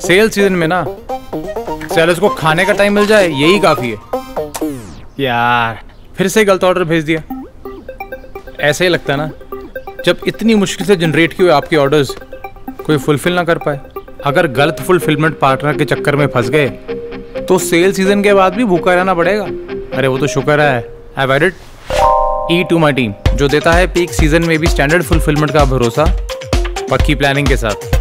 Cell season में ना sellers को खाने का टाइम मिल जाए, यही काफ़ी है। यार, फिर से गलत ऑर्डर भेज दिया। ऐसा ही लगता है ना, जब इतनी मुश्किल से जनरेट किए हुए आपके ऑर्डर्स कोई फुलफिल ना कर पाए। अगर गलत फुलफिलमेंट पार्टनर के चक्कर में फंस गए तो सेल सीज़न के बाद भी भूखा रहना पड़ेगा। अरे, वो तो शुक्र है। आई वेड ई टू माई टीम जो देता है पीक सीज़न में भी स्टैंडर्ड फुलफिलमेंट का भरोसा, पक्की प्लानिंग के साथ।